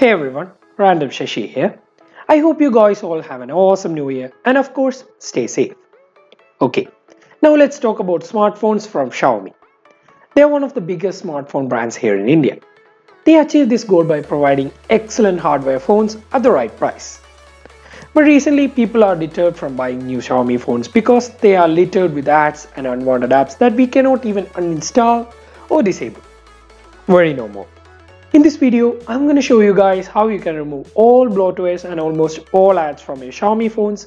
Hey everyone, Random Sasi here. I hope you guys all have an awesome new year and of course stay safe. Okay, now let's talk about smartphones from Xiaomi. They are one of the biggest smartphone brands here in India. They achieve this goal by providing excellent hardware phones at the right price. But recently people are deterred from buying new Xiaomi phones because they are littered with ads and unwanted apps that we cannot even uninstall or disable. Worry no more. In this video, I'm going to show you guys how you can remove all bloatwares and almost all ads from your Xiaomi phones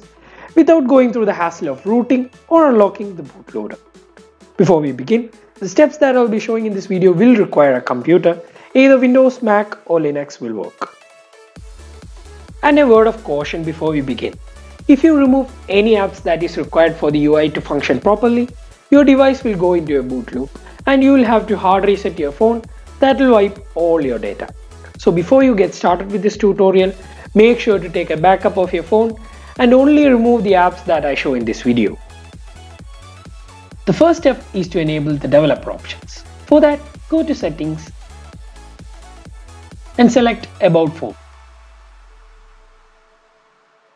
without going through the hassle of rooting or unlocking the bootloader. Before we begin, the steps that I'll be showing in this video will require a computer, either Windows, Mac or Linux will work. And a word of caution before we begin. If you remove any apps that is required for the UI to function properly, your device will go into a boot loop and you will have to hard reset your phone that will wipe all your data. So before you get started with this tutorial, make sure to take a backup of your phone and only remove the apps that I show in this video. The first step is to enable the developer options. For that, go to settings and select about phone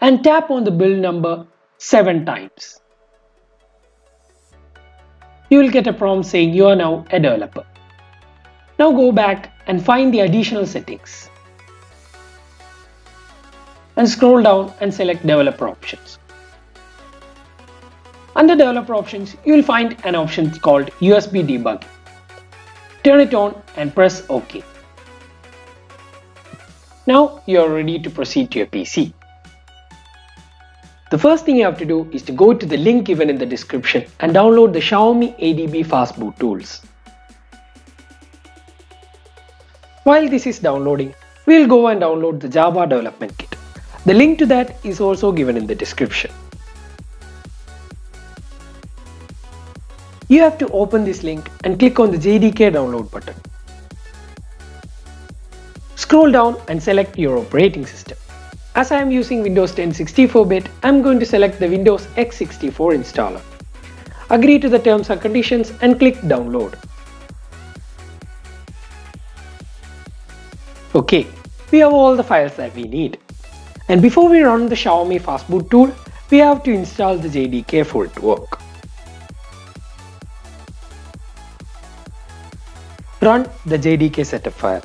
and tap on the build number 7 times. You will get a prompt saying you are now a developer. Now go back and find the additional settings and scroll down and select developer options. Under developer options, you will find an option called USB debug. Turn it on and press OK. Now you are ready to proceed to your PC. The first thing you have to do is to go to the link given in the description and download the Xiaomi ADB Fastboot tools. While this is downloading, we'll go and download the Java development kit. The link to that is also given in the description. You have to open this link and click on the JDK download button. Scroll down and select your operating system. As I am using Windows 10 64-bit, I am going to select the Windows x64 installer. Agree to the terms and conditions and click download. Okay, we have all the files that we need. And before we run the Xiaomi Fastboot tool, we have to install the JDK for it to work. Run the JDK setup file.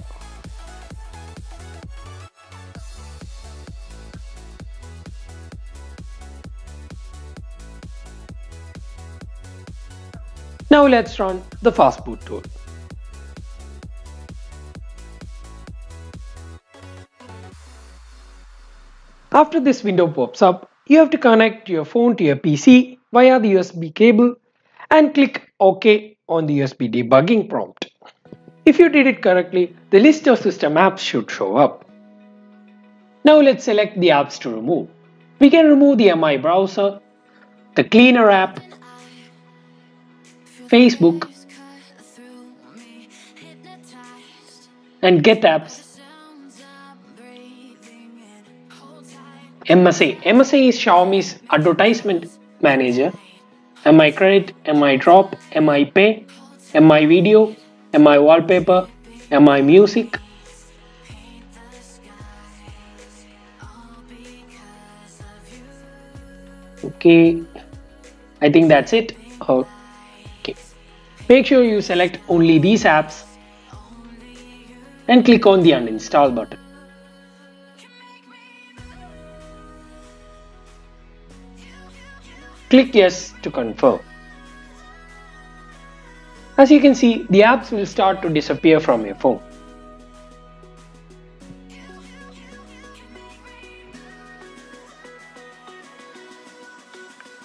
Now let's run the Fastboot tool. After this window pops up, you have to connect your phone to your PC via the USB cable and click OK on the USB debugging prompt. If you did it correctly, the list of system apps should show up. Now let's select the apps to remove. We can remove the MI browser, the cleaner app, Facebook, and GetApps MSA. MSA is Xiaomi's advertisement manager. MI Credit, MI Drop, MI Pay, MI Video, MI Wallpaper, MI Music. Okay, I think that's it. Oh, okay, make sure you select only these apps and click on the uninstall button. Click yes to confirm. As you can see, the apps will start to disappear from your phone.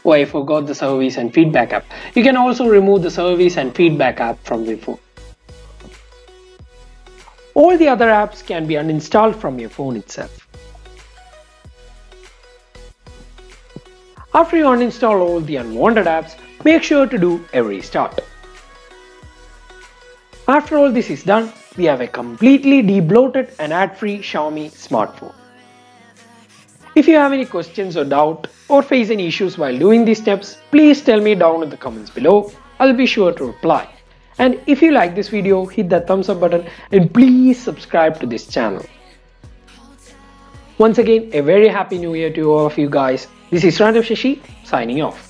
Oh, I forgot the service and feedback app. You can also remove the service and feedback app from your phone. All the other apps can be uninstalled from your phone itself. After you uninstall all the unwanted apps, make sure to do a restart. After all this is done, we have a completely debloated and ad-free Xiaomi smartphone. If you have any questions or doubt or face any issues while doing these steps, please tell me down in the comments below. I'll be sure to reply. And if you like this video, hit that thumbs up button and please subscribe to this channel. Once again, a very happy new year to all of you guys. This is Random Sasi signing off.